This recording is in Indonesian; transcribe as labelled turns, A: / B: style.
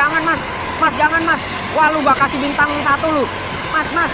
A: jangan mas. Mas jangan mas. Wah lu bakal kasih bintang satu lu. Mas mas.